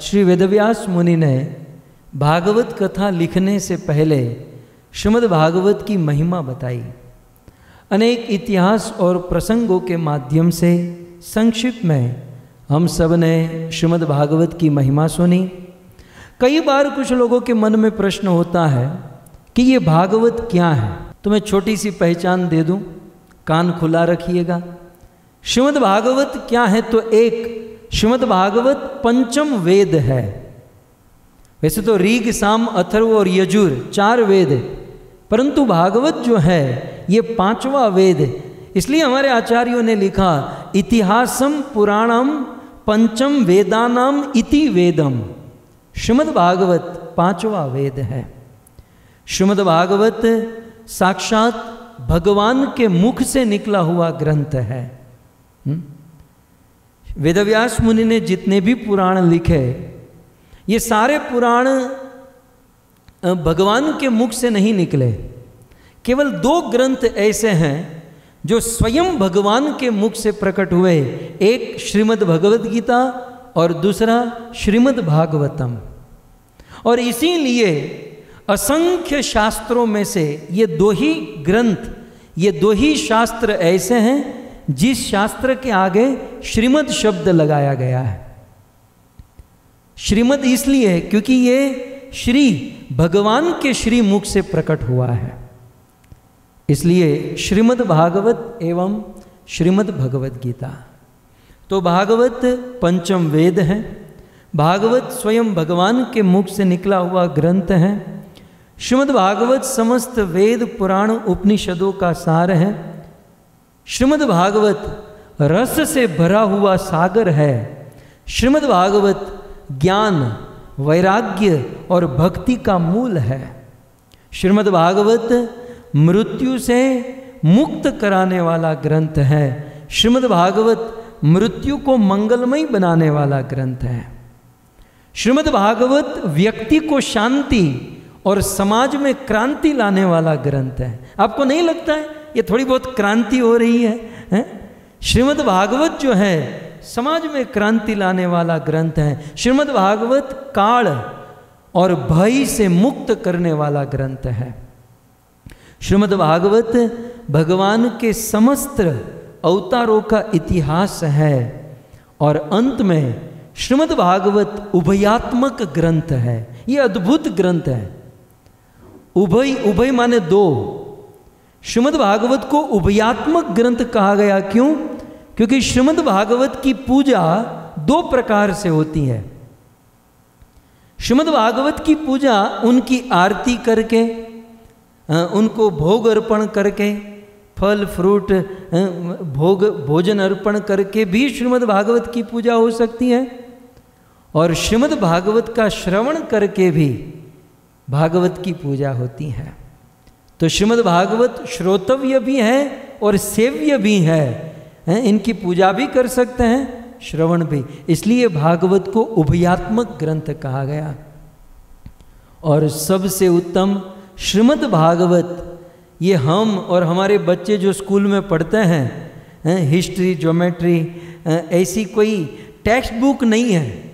श्री वेदव्यास मुनि ने भागवत कथा लिखने से पहले श्रीमद् भागवत की महिमा बताई। अनेक इतिहास और प्रसंगों के माध्यम से संक्षिप्त में हम सबने श्रीमद् भागवत की महिमा सुनी। कई बार कुछ लोगों के मन में प्रश्न होता है कि ये भागवत क्या है? तो मैं छोटी सी पहचान दे दूँ? कान खुला रखिएगा। श्रीमद् भागवत क्या है तो एक श्रीमद् भागवत पंचम वेद है। वैसे तो रीग साम, अथर्व और यजुर चार वेद परंतु भागवत जो है, ये पांचवा वेद इसलिए हमारे आचार्यों ने लिखा, इतिहासम पुराणम पंचम वेदानाम इति वेदम। श्रीमद् भागवत पांचवा वेद है। श्रीमद् भागवत साक्षात भगवान के मुख से निकला हुआ ग्रंथ है। हम्म? वेदव्यास मुनि ने जितने भी पुराण लिखे, ये सारे पुराण भगवान के मुख से नहीं निकले। केवल दो ग्रंथ ऐसे हैं, जो स्वयं भगवान के मुख से प्रकट हुए। एक श्रीमद् भगवद गीता और दूसरा श्रीमद् भागवतम। और इसीलिए असंख्य शास्त्रों में से ये दो ही ग्रंथ, ये दो ही शास्त्र ऐसे हैं जिस शास्त्र के आगे श्रीमद शब्द लगाया गया है। श्रीमद इसलिए क्योंकि ये श्री भगवान के श्री मुख से प्रकट हुआ है। इसलिए श्रीमद् भागवत एवं श्रीमद् भगवत गीता। तो भागवत पंचम वेद है। भागवत स्वयं भगवान के मुख से निकला हुआ ग्रंथ है। श्रीमद् भागवत समस्त वेद पुराण उपनिषदों का सार है। श्रीमद् भागवत रस से भरा हुआ सागर है। श्रीमद् भागवत ज्ञान, वैराग्य और भक्ति का मूल है। श्रीमद् भागवत मृत्यु से मुक्त कराने वाला ग्रंथ है। श्रीमद् भागवत मृत्यु को मंगलमय बनाने वाला ग्रंथ है। श्रीमद् भागवत व्यक्ति को शांति और समाज में क्रांति लाने वाला ग्रंथ है। आपको नहीं लगता है? ये थोड़ी बहुत क्रांति हो रही है, है? श्रीमद् भागवत जो है समाज में क्रांति लाने वाला ग्रंथ है। श्रीमद् भागवत काल और भय से मुक्त करने वाला ग्रंथ है। श्रीमद् भागवत भगवान के समस्त अवतारों का इतिहास है और अंत में श्रीमद् भागवत उभयात्मक ग्रंथ है। ये अद्भुत ग्रंथ है। उभय उभय माने दो। श्रीमद् भागवत को उभयात्मक ग्रंथ कहा गया क्यों? क्योंकि श्रीमद् भागवत की पूजा दो प्रकार से होती है। श्रीमद् भागवत की पूजा उनकी आरती करके उनको भोग अर्पण करके, फल, फ्रूट भोग, भोजन अर्पण करके भी श्रीमद् भागवत की पूजा हो सकती है। और श्रीमद् भागवत का श्रवण करके भी भागवत की पूजा होती है। तो श्रीमद् भागवत श्रोतव्य भी है और सेव्य भी है इनकी पूजा भी कर सकते हैं, श्रवण भी। इसलिए भागवत को उभयात्मक ग्रंथ कहा गया। और सबसे उत्तम श्रीमद् भागवत, ये हम और हमारे बच्चे जो स्कूल में पढ़ते हैं हिस्ट्री, ज्योमेट्री ऐसी कोई टेक्स्ट बुक नहीं है।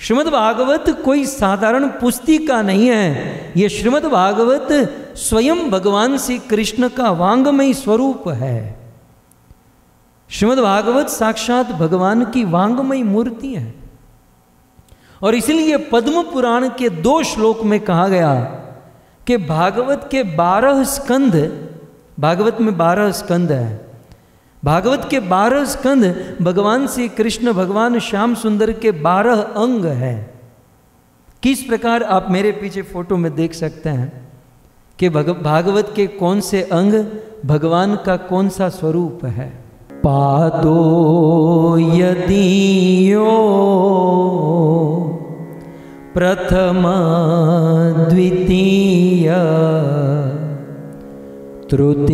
श्रीमद् भागवत कोई साधारण पुस्तिका नहीं है। ये श्रीमद् भागवत स्वयं भगवान श्री कृष्ण का वांगमय स्वरूप है। श्रीमद् भागवत साक्षात भगवान की वांगमय मूर्ति है। और इसलिए पद्म पुराण के दो श्लोक में कहा गया कि भागवत के बारह स्कंद, भागवत में बारह स्कंद है। भागवत के बारह स्कंद भगवान श्री कृष्ण, भगवान श्याम सुंदर के बारह अंग है। किस प्रकार आप मेरे पीछे फ़ोटो में देख सकते हैं कि भागवत के कौन से अंग भगवान का कौन सा स्वरूप है? पादो यदीयो प्रथम द्वितीय तृतीयतुरीयो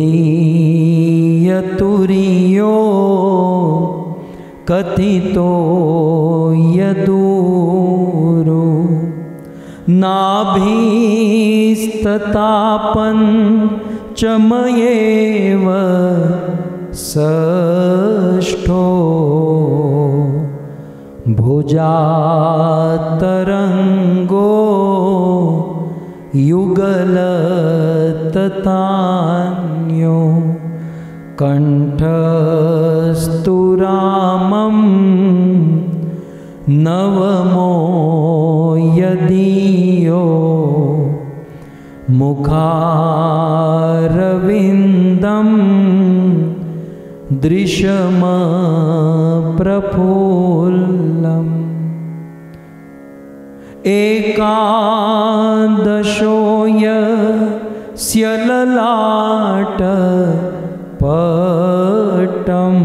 कथितो यदूरो नाभीस्ततापन् चमयेव षष्ठो भुजातरङ्गो युगलततान्यो कण्ठस्तु रामं नवमो यदीयो मुखारविन्दं दृशमप्रफुल्लम् एकादशो यस्य ललाट पटं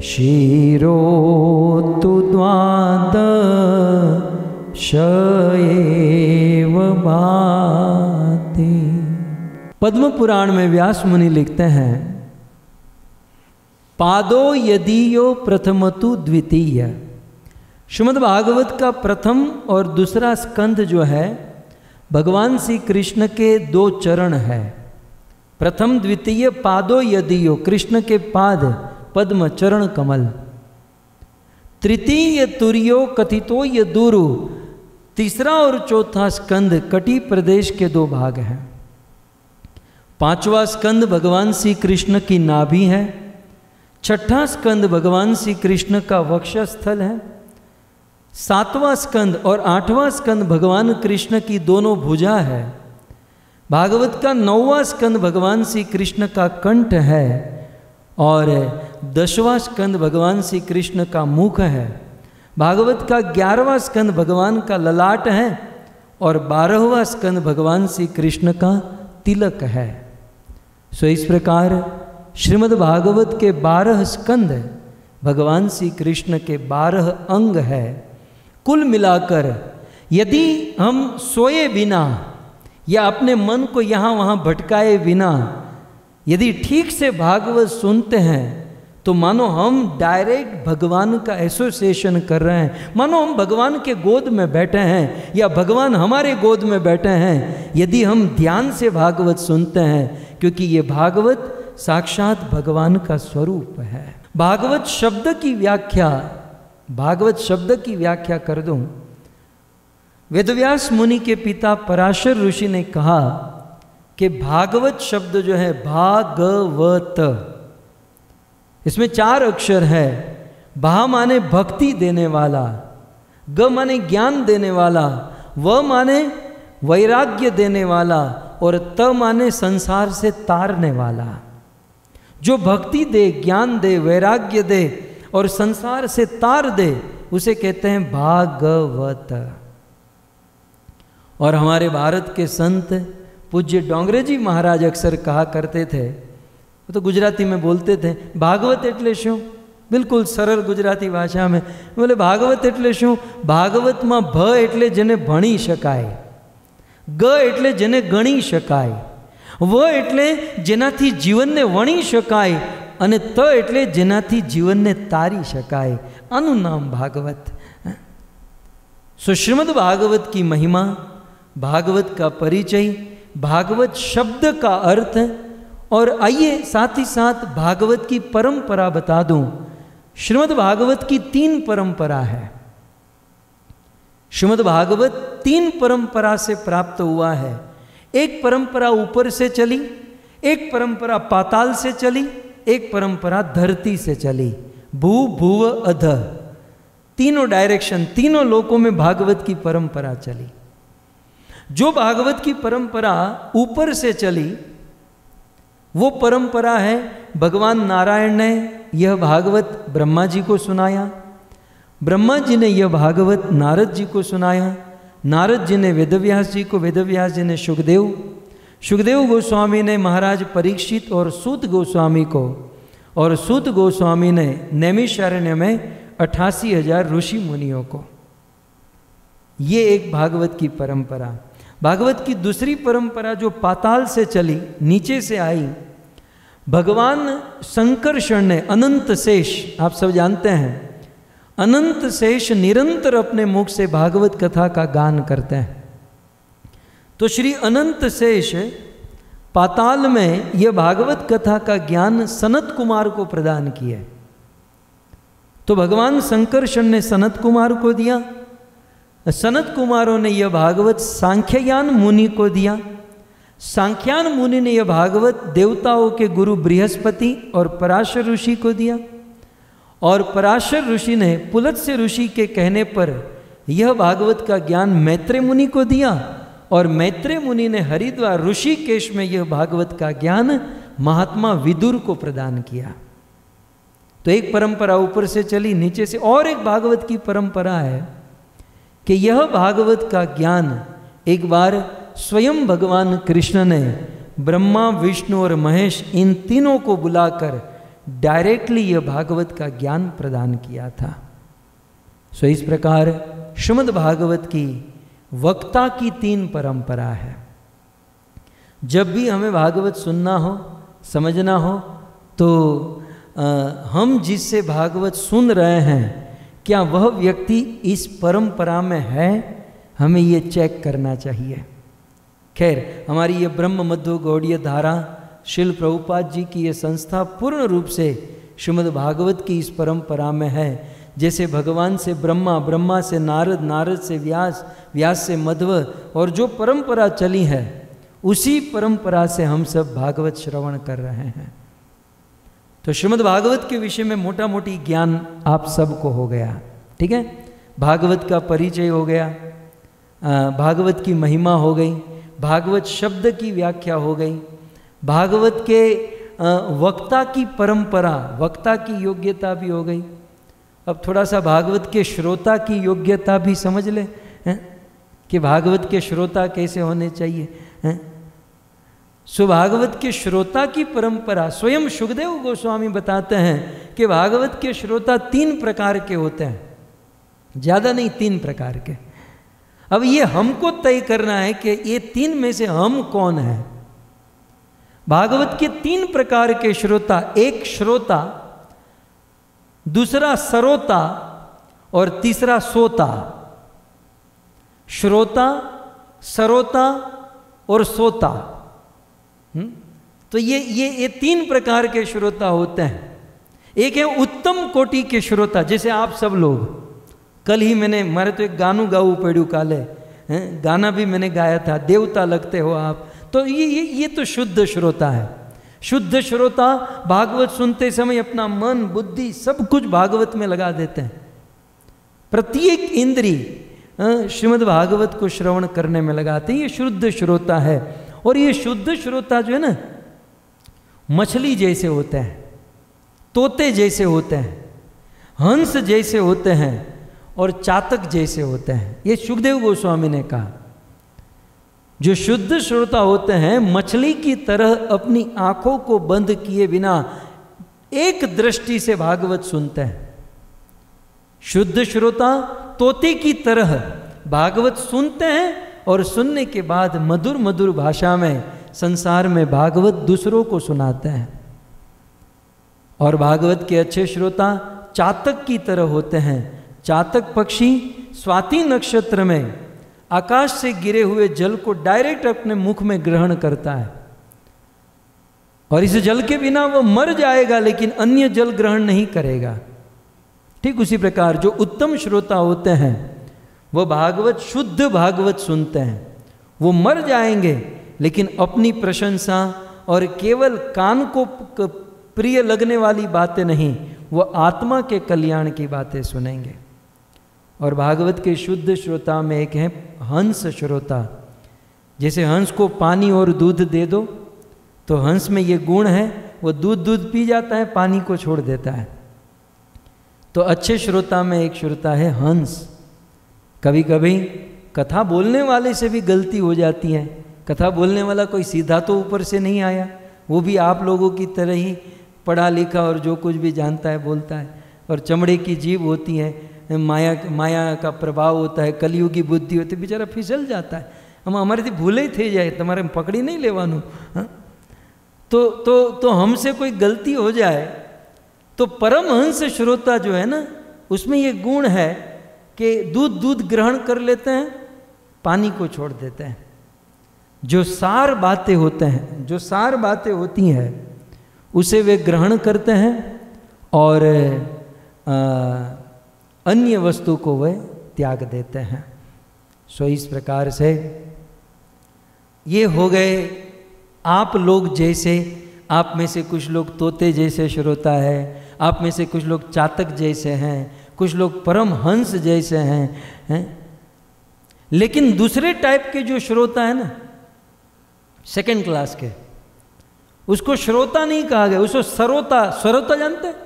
शिरो तु द्वादश एव भाति। पद्म पुराण में व्यास मुनि लिखते हैं, पादो यदीयो प्रथमतु द्वितीय। श्रीमद् भागवत का प्रथम और दूसरा स्कंध जो है, भगवान श्री कृष्ण के दो चरण है। प्रथम द्वितीय पादो यदियो, कृष्ण के पाद, पद्म चरण कमल। तृतीय तुरियो कथितो य दुरु तीसरा और चौथा स्कंद कटी प्रदेश के दो भाग हैं। पांचवा स्कंद भगवान श्री कृष्ण की नाभि है। छठा स्कंद भगवान श्री कृष्ण का वक्षस्थल है। सातवां स्कंद और आठवां स्कंद भगवान कृष्ण की दोनों भुजा है। भागवत का नौवां स्कंद भगवान श्री कृष्ण का कंठ है और दसवां स्कंद भगवान श्री कृष्ण का मुख है। भागवत का ग्यारहवां स्कंद भगवान का ललाट है और बारहवां स्कंद भगवान श्री कृष्ण का तिलक है। सो इस प्रकार श्रीमद् भागवत के बारह स्कंद भगवान श्री कृष्ण के बारह अंग है। कुल मिलाकर यदि हम सोए बिना या अपने मन को यहाँ वहाँ भटकाए बिना यदि ठीक से भागवत सुनते हैं तो मानो हम डायरेक्ट भगवान का एसोसिएशन कर रहे हैं। मानो हम भगवान के गोद में बैठे हैं या भगवान हमारे गोद में बैठे हैं, यदि हम ध्यान से भागवत सुनते हैं, क्योंकि ये भागवत साक्षात भगवान का स्वरूप है। भागवत शब्द की व्याख्या भागवत शब्द की व्याख्या कर दूँ। वेदव्यास मुनि के पिता पराशर ऋषि ने कहा कि भागवत शब्द जो है भागवत। इसमें चार अक्षर है भा माने भक्ति देने वाला, ग माने ज्ञान देने वाला, व माने वैराग्य देने वाला, और त माने संसार से तारने वाला। जो भक्ति दे, ज्ञान दे, वैराग्य दे और संसार से तार दे उसे कहते हैं भागवत और हमारे भारत के संत पूज्य डोंगरे जी महाराज अक्सर कहा करते थे वो तो गुजराती में बोलते थे भागवत एटले शू बिल्कुल सरल गुजराती भाषा में बोले भागवत एटले शू भागवत में भ एटले જેને ભણી શકાય ગ એટલે જેને ગણી શકાય વ એટલે જેનાથી જીવનને વણી શકાય અને ત એટલે જેનાથી જીવનને તારી શકાય આનું નામ ભાગવત सो श्रीमद भागवत की महिमा भागवत का परिचय भागवत शब्द का अर्थ और आइए साथ ही साथ भागवत की परंपरा बता दूं श्रीमद् भागवत की तीन परंपरा है श्रीमद् भागवत तीन परंपरा से प्राप्त हुआ है एक परंपरा ऊपर से चली एक परंपरा पाताल से चली एक परंपरा धरती से चली। भू, भूव, अध। तीनों डायरेक्शन तीनों लोकों में भागवत की परंपरा चली। जो भागवत की परंपरा ऊपर से चली, वो परंपरा है भगवान नारायण ने यह भागवत ब्रह्मा जी को सुनाया। ब्रह्मा जी ने यह भागवत नारद जी को सुनाया। नारद जी ने वेदव्यास जी को, वेदव्यास जी ने सुखदेव सुखदेव गोस्वामी ने महाराज परीक्षित और सूत गोस्वामी को, और सूत गोस्वामी ने नैमिषारण्य में अठासी हज़ार ऋषि मुनियों को। ये एक भागवत की परंपरा। भागवत की दूसरी परंपरा जो पाताल से चली, नीचे से आई, भगवान संकर्षण ने अनंत शेष, आप सब जानते हैं, अनंत शेष निरंतर अपने मुख से भागवत कथा का गान करते हैं। तो श्री अनंत शेष पाताल में यह भागवत कथा का ज्ञान सनत कुमार को प्रदान किया तो भगवान संकर्षण ने सनत कुमार को दिया, सनत कुमारों ने यह भागवत सांख्ययान मुनि को दिया। सांख्यान मुनि ने यह भागवत देवताओं के गुरु बृहस्पति और पराशर ऋषि को दिया और पराशर ऋषि ने पुलत्स्य ऋषि के कहने पर यह भागवत का ज्ञान मैत्रे मुनि को दिया। और मैत्रेय मुनि ने हरिद्वार ऋषिकेश में यह भागवत का ज्ञान महात्मा विदुर को प्रदान किया। तो एक परंपरा ऊपर से चली, नीचे से और एक भागवत की परंपरा है कि यह भागवत का ज्ञान एक बार स्वयं भगवान कृष्ण ने, ब्रह्मा, विष्णु और महेश इन तीनों को बुलाकर डायरेक्टली यह भागवत का ज्ञान प्रदान किया था। सो इस प्रकार श्रीमद भागवत की वक्ता की तीन परंपरा है। जब भी हमें भागवत सुनना हो समझना हो तो आ, हम जिससे भागवत सुन रहे हैं क्या वह व्यक्ति इस परंपरा में है? हमें ये चेक करना चाहिए। खैर हमारी ये ब्रह्म मध्य गौड़ीय धारा शिल प्रभुपाद जी की ये संस्था पूर्ण रूप से श्रीमद् भागवत की इस परंपरा में है। जैसे भगवान से ब्रह्मा ब्रह्मा से नारद नारद से व्यास व्यास से मध्व, और जो परंपरा चली है, उसी परंपरा से हम सब भागवत श्रवण कर रहे हैं। तो श्रीमद् भागवत के विषय में मोटा मोटी ज्ञान आप सबको हो गया, ठीक है? भागवत का परिचय हो गया भागवत की महिमा हो गई, भागवत शब्द की व्याख्या हो गई, भागवत के वक्ता की परंपरा, वक्ता की योग्यता भी हो गई अब थोड़ा सा भागवत के श्रोता की योग्यता भी समझ ले, हैं? कि भागवत के श्रोता कैसे होने चाहिए, हैं? सुभागवत के श्रोता की परंपरा, स्वयं सुखदेव गोस्वामी बताते हैं कि भागवत के श्रोता तीन प्रकार के होते हैं। ज़्यादा नहीं, तीन प्रकार के। अब ये हमको तय करना है कि ये तीन में से हम कौन है। भागवत के तीन प्रकार के श्रोता, एक श्रोता दूसरा सरोता और तीसरा सोता। श्रोता, सरोता और सोता। हुँ? तो ये ये ये तीन प्रकार के श्रोता होते हैं। एक है उत्तम कोटि के श्रोता, जैसे आप सब लोग। कल ही मैंने मारे तो एक गानू गाऊ पेड़ू काले। गाना भी मैंने गाया था, देवता लगते हो आप। तो ये ये ये तो शुद्ध श्रोता है। शुद्ध श्रोता भागवत सुनते समय अपना मन, बुद्धि सब कुछ भागवत में लगा देते हैं। प्रत्येक इंद्री श्रीमद् भागवत को श्रवण करने में लगाते हैं। ये शुद्ध श्रोता है। और ये शुद्ध श्रोता जो है ना, मछली जैसे होते हैं, तोते जैसे होते हैं, हंस जैसे होते हैं और चातक जैसे होते हैं। ये सुखदेव गोस्वामी ने कहा। जो शुद्ध श्रोता होते हैं, मछली की तरह अपनी आँखों को बंद किए बिना एक दृष्टि से भागवत सुनते हैं। शुद्ध श्रोता तोते की तरह भागवत सुनते हैं और सुनने के बाद मधुर मधुर भाषा में, संसार में भागवत दूसरों को सुनाते हैं। और भागवत के अच्छे श्रोता चातक की तरह होते हैं। चातक पक्षी स्वाति नक्षत्र में आकाश से गिरे हुए जल को डायरेक्ट अपने मुख में ग्रहण करता है। और इस जल के बिना वह मर जाएगा, लेकिन अन्य जल ग्रहण नहीं करेगा। ठीक उसी प्रकार जो उत्तम श्रोता होते हैं, वो भागवत, शुद्ध भागवत सुनते हैं। वो मर जाएँगे, लेकिन अपनी प्रशंसा और केवल कान को प्रिय लगने वाली बातें नहीं, वो आत्मा के कल्याण की बातें सुनेंगे। और भागवत के शुद्ध श्रोता में एक है हंस श्रोता। जैसे हंस को पानी और दूध दे दो तो हंस में ये गुण है, वो दूध दूध पी जाता है, पानी को छोड़ देता है। तो अच्छे श्रोता में एक श्रोता है हंस। कभी कभी कथा बोलने वाले से भी गलती हो जाती है। कथा बोलने वाला कोई सीधा तो ऊपर से नहीं आया, वो भी आप लोगों की तरह ही पढ़ा लिखा और जो कुछ भी जानता है, बोलता है। और चमड़े की जीव होती है माया माया का प्रभाव होता है, कलयुगी बुद्धि होती है, बेचारा फिसल जाता है। हम हमारे भूले थे जाए, तुम्हारे पकड़ी नहीं लेवानू हाँ? तो तो तो हमसे कोई गलती हो जाए तो परमहंस श्रोता जो है ना, उसमें ये गुण है कि दूध दूध ग्रहण कर लेते हैं, पानी को छोड़ देते हैं। जो सार बातें होते हैं, जो सार बातें होती हैं, उसे वे ग्रहण करते हैं और अन्य वस्तु को वह त्याग देते हैं। सो इस प्रकार से ये हो गए। आप लोग जैसे, आप में से कुछ लोग तोते जैसे श्रोता है, आप में से कुछ लोग चातक जैसे हैं, कुछ लोग परम हंस जैसे हैं हैं। लेकिन दूसरे टाइप के जो श्रोता है ना सेकंड क्लास के, उसको श्रोता नहीं कहा गया, उसको सरोता सरोता जानते પાન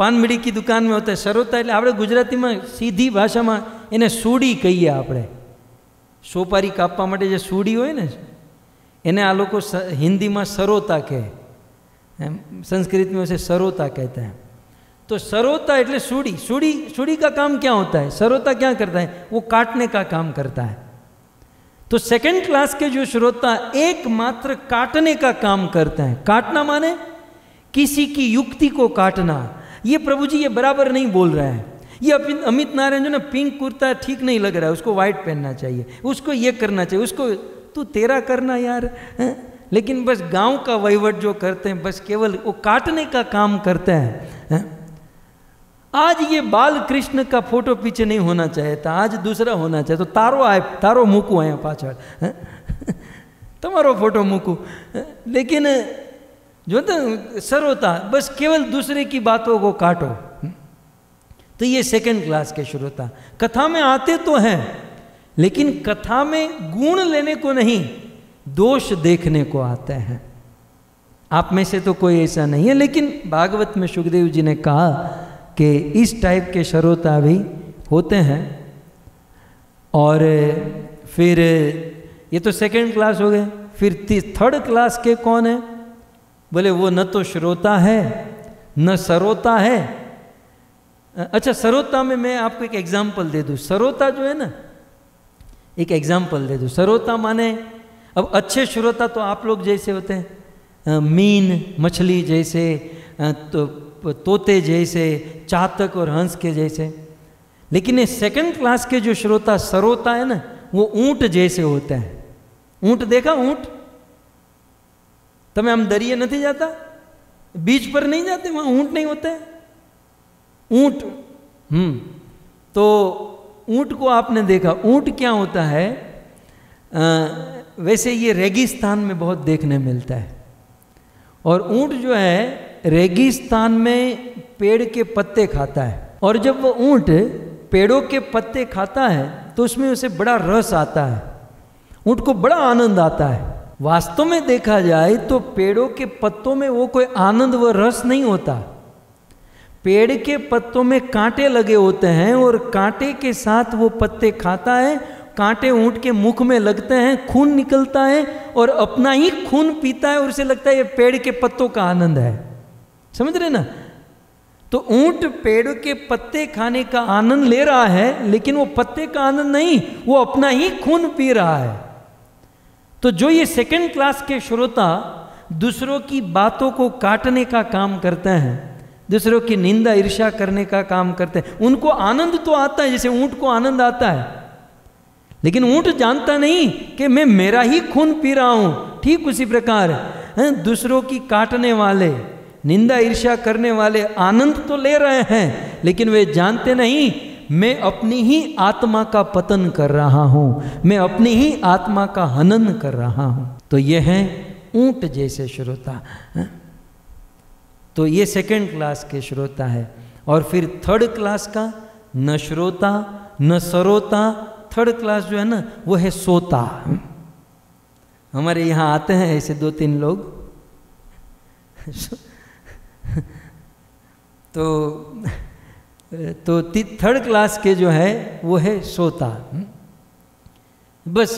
મીડી की दुकान में होता है સરોતા એટલે આપણે ગુજરાતીમાં સીધી ભાષામાં એને સૂડી કહીએ આપણે સોપારી કાપવા માટે જે સૂડી હોય ને એને આ લોકો હિન્દીમાં સરોતા કહે संस्कृत में उसे सरोता कहते हैं तो सरोता એટલે सूढ़ी सूढ़ी सूढ़ी का काम क्या होता है सरोता क्या करता है वो काटने का काम करता है तो सेकंड क्लास के जो श्रोता एकमात्र काटने का काम करते हैं काटना माने किसी की युक्ति को काटना ये प्रभु जी ये बराबर नहीं बोल रहे हैं ये अमित नारायण जो ना पिंक कुर्ता ठीक नहीं लग रहा है उसको व्हाइट पहनना चाहिए उसको ये करना चाहिए उसको तू तेरा करना यार है? लेकिन बस गांव का वहीवट जो करते हैं बस केवल वो काटने का काम करते हैं है? आज ये बाल कृष्ण का फोटो पीछे नहीं होना चाहिए था आज दूसरा होना चाहिए तो तारो आए तारो मूकू आया पाछड़ તમારો फोटो મૂકું लेकिन जो तो सर होता, बस केवल दूसरे की बातों को काटो। तो ये सेकंड क्लास के श्रोता कथा में आते तो हैं, लेकिन कथा में गुण लेने को नहीं, दोष देखने को आते हैं। आप में से तो कोई ऐसा नहीं है, लेकिन भागवत में सुखदेव जी ने कहा कि इस टाइप के श्रोता भी होते हैं। और, फिर, ये तो सेकंड क्लास हो गए, फिर थर्ड क्लास के कौन है? बोले, वो न तो श्रोता है, न सरोता है। अच्छा सरोता में मैं आपको एक एग्ज़ाम्पल दे दूँ। सरोता जो है ना, एक एग्ज़ाम्पल दे दूँ। सरोता माने, अब अच्छे श्रोता तो आप लोग जैसे होते हैं। मीन, मछली जैसे तो तोते जैसे, चातक और हंस के जैसे। लेकिन ये सेकंड क्लास के जो श्रोता सरोता है ना, वो ऊँट जैसे होते हैं। ऊँट देखा ऊँट? તમે આમ દરિયે નથી जाता बीच पर नहीं जाते वहाँ ऊँट नहीं होते ऊँट हम्म तो ऊँट को आपने देखा ऊँट क्या होता है आ, वैसे ये रेगिस्तान में बहुत देखने मिलता है और ऊँट जो है रेगिस्तान में पेड़ के पत्ते खाता है और जब वो ऊँट पेड़ों के पत्ते खाता है तो उसमें उसे बड़ा रस आता है ऊँट को बड़ा आनंद आता है वास्तव में देखा जाए तो पेड़ों के पत्तों में वो कोई आनंद व रस नहीं होता। पेड़ के पत्तों में कांटे लगे होते हैं और कांटे के साथ वो पत्ते खाता है, कांटे ऊँट के मुख में लगते हैं, खून निकलता है और अपना ही खून पीता है और उसे लगता है ये पेड़ के पत्तों का आनंद है। समझ रहे ना? तो ऊँट पेड़ के पत्ते खाने का आनंद ले रहा है, लेकिन वो पत्ते का आनंद नहीं, वो अपना ही खून पी रहा है। तो जो ये सेकंड क्लास के श्रोता दूसरों की बातों को काटने का काम करते हैं, दूसरों की निंदा ईर्षा करने का काम करते हैं, उनको आनंद तो आता है, जैसे ऊँट को आनंद आता है। लेकिन ऊँट जानता नहीं कि मैं मेरा ही खून पी रहा हूँ। ठीक उसी प्रकार दूसरों की काटने वाले, निंदा ईर्ष्या करने वाले आनंद तो ले रहे हैं, लेकिन वे जानते नहीं मैं अपनी ही आत्मा का पतन कर रहा हूँ मैं अपनी ही आत्मा का हनन कर रहा हूँ तो ये है ऊँट जैसे श्रोता हाँ? तो ये सेकंड क्लास के श्रोता है और फिर थर्ड क्लास का न श्रोता, न सरोता थर्ड क्लास जो है ना, वो है सोता? हमारे यहाँ आते हैं ऐसे दो तीन लोग तो तो थर्ड क्लास के जो है, वो है सोता बस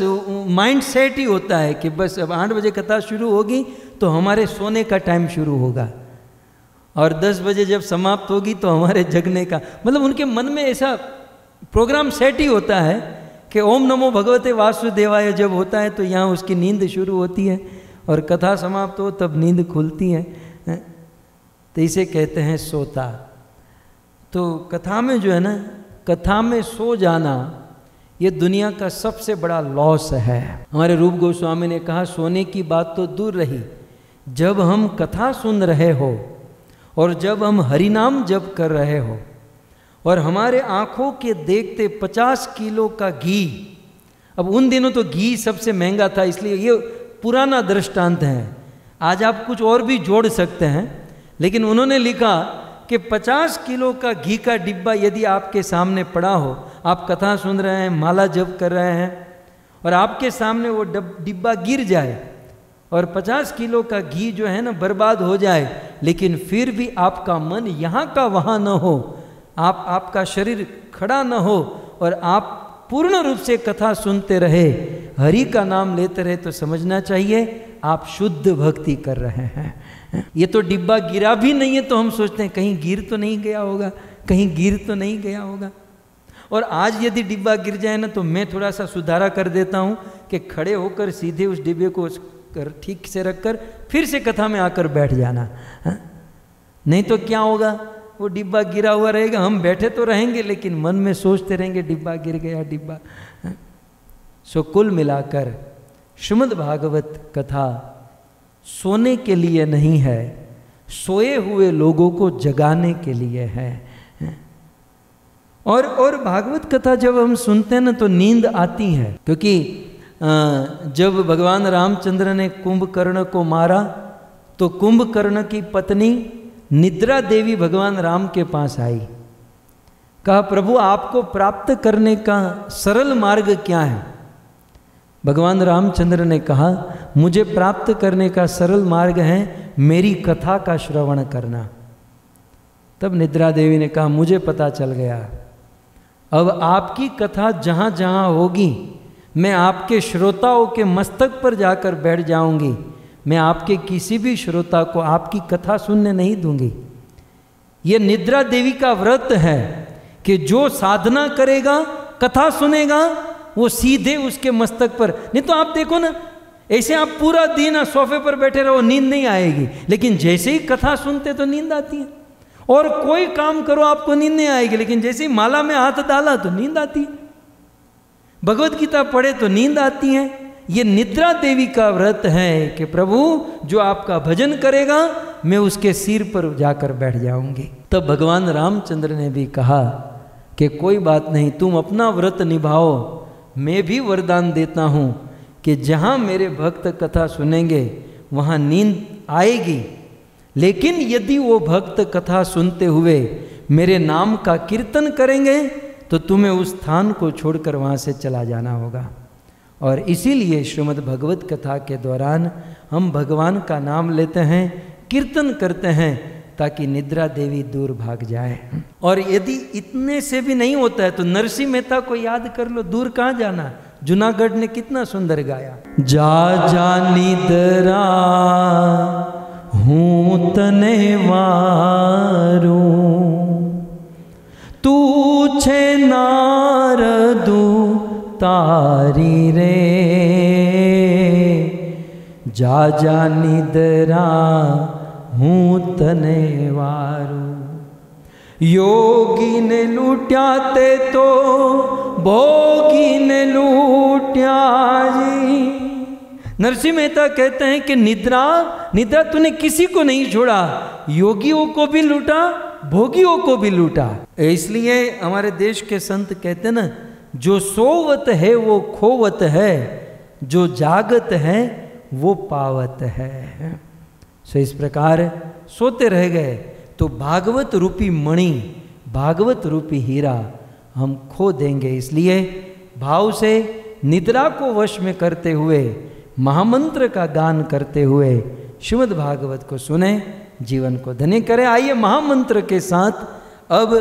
माइंड सेट ही होता है कि बस अब आठ बजे कथा शुरू होगी तो हमारे सोने का टाइम शुरू होगा। और दस बजे जब समाप्त होगी तो हमारे जगने का मतलब उनके मन में ऐसा प्रोग्राम सेट ही होता है कि ओम नमो भगवते वासुदेवाय जब होता है तो यहाँ उसकी नींद शुरू होती है। और कथा समाप्त हो, तब नींद खुलती है? तो इसे कहते हैं सोता। तो कथा में जो है ना, कथा में सो जाना, ये दुनिया का सबसे बड़ा लॉस है। हमारे रूप गोस्वामी ने कहा, सोने की बात तो दूर रही। जब हम कथा सुन रहे हो, और जब हम हरिनाम जप कर रहे हो, और हमारे आँखों के देखते पचास किलो का घी, अब उन दिनों तो घी सबसे महँगा था, इसलिए ये पुराना दृष्टांत है। आज आप कुछ और भी जोड़ सकते हैं, लेकिन उन्होंने लिखा कि 50 किलो का घी का डिब्बा यदि आपके सामने पड़ा हो, आप कथा सुन रहे हैं, माला जप कर रहे हैं, और आपके सामने वो डिब्बा गिर जाए, और 50 किलो का घी जो है ना बर्बाद हो जाए, लेकिन फिर भी आपका मन यहाँ का वहाँ न हो, आप, आपका शरीर खड़ा न हो, और आप पूर्ण रूप से कथा सुनते रहे, हरि का नाम लेते रहे तो समझना चाहिए, आप शुद्ध भक्ति कर रहे हैं। ये तो डिब्बा गिरा भी नहीं है तो हम सोचते हैं, कहीं गिर तो नहीं गया होगा, कहीं गिर तो नहीं गया होगा। और आज यदि डिब्बा गिर जाए ना तो मैं थोड़ा सा सुधारा कर देता हूँ कि खड़े होकर सीधे उस डिब्बे को कर ठीक से रखकर फिर से कथा में आकर बैठ जाना, हा? नहीं तो क्या होगा? वो डिब्बा गिरा हुआ रहेगा, हम बैठे तो रहेंगे, लेकिन मन में सोचते रहेंगे, डिब्बा गिर गया, डिब्बा सो कुल मिलाकर श्रीमद भागवत कथा सोने के लिए नहीं है, सोए हुए लोगों को जगाने के लिए है। और और भागवत कथा जब हम सुनते हैं ना तो नींद आती है, क्योंकि जब भगवान रामचंद्र ने कुंभकर्ण को मारा तो कुंभकर्ण की पत्नी निद्रा देवी भगवान राम के पास आई। कहा, प्रभु, आपको प्राप्त करने का सरल मार्ग क्या है? भगवान रामचंद्र ने कहा, मुझे प्राप्त करने का सरल मार्ग है मेरी कथा का श्रवण करना. तब निद्रा देवी ने कहा, मुझे पता चल गया। अब आपकी कथा जहाँ जहाँ होगी, मैं आपके श्रोताओं के मस्तक पर जाकर बैठ जाऊँगी। मैं आपके किसी भी श्रोता को आपकी कथा सुनने नहीं दूँगी। ये निद्रा देवी का व्रत है कि जो साधना करेगा, कथा सुनेगा वो सीधे उसके मस्तक पर। नहीं तो आप देखो ना, ऐसे आप पूरा दिन सोफे पर बैठे रहो, नींद नहीं आएगी। लेकिन जैसे ही कथा सुनते तो नींद आती है। और कोई काम करो, आपको नींद नहीं आएगी। लेकिन जैसे ही माला में हाथ डाला तो नींद आती है। भगवत गीता पढ़े तो नींद आती है। ये निद्रा देवी का व्रत है कि प्रभु, जो आपका भजन करेगा, मैं उसके सिर पर जाकर बैठ जाऊँगी। तब भगवान रामचंद्र ने भी कहा कि कोई बात नहीं, तुम अपना व्रत निभाओ। मैं भी वरदान देता हूँ कि जहाँ मेरे भक्त कथा सुनेंगे, वहाँ नींद आएगी। लेकिन यदि वो भक्त कथा सुनते हुए मेरे नाम का कीर्तन करेंगे तो तुम्हें उस स्थान को छोड़कर वहाँ से चला जाना होगा। और इसीलिए श्रीमद् भगवत कथा के दौरान हम भगवान का नाम लेते हैं, कीर्तन करते हैं ताकि निद्रा देवी दूर भाग जाए। और यदि इतने से भी नहीं होता है तो नरसिंह मेहता को याद कर लो दूर कहाँ जाना जूनागढ़ ने कितना सुंदर गाया। जा जा निद्रा हूँ तने वारू। तू छे नारदू तारी रे। जा जा निदरा हूँ तने वारू। योगी ने लूट्या ते तो भोगी ने लूट्या जी। नरसिंह मेहता कहते हैं कि निद्रा निद्रा तूने किसी को नहीं छोड़ा, योगियों को भी लूटा, भोगियों को भी लूटा। इसलिए हमारे देश के संत कहते ना, जो सोवत है वो खोवत है, जो जागत है वो पावत है। सो इस प्रकार सोते रह गए। तो भागवत रूपी मणि, भागवत रूपी हीरा हम खो देंगे। इसलिए भाव से निद्रा को वश में करते हुए, महामंत्र का गान करते हुए श्रीमद भागवत को सुने, जीवन को धन्य करें। आइए महामंत्र के साथ अब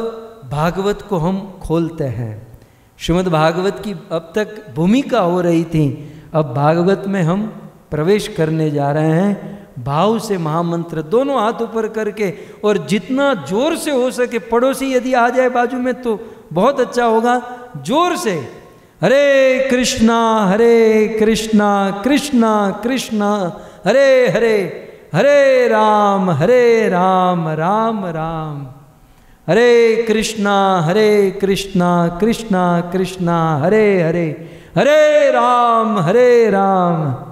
भागवत को हम खोलते हैं। श्रीमद् भागवत की अब तक भूमिका हो रही थी। अब भागवत में हम प्रवेश करने जा रहे हैं। भाव से महामंत्र दोनों हाथ ऊपर करके और जितना ज़ोर से हो सके पड़ोसी यदि आ जाए बाजू में तो बहुत अच्छा होगा। ज़ोर से, हरे कृष्णा हरे कृष्णा कृष्णा कृष्णा, हरे हरे हरे राम हरे राम राम राम, हरे कृष्णा हरे कृष्णा कृष्णा कृष्णा, हरे हरे हरे राम हरे राम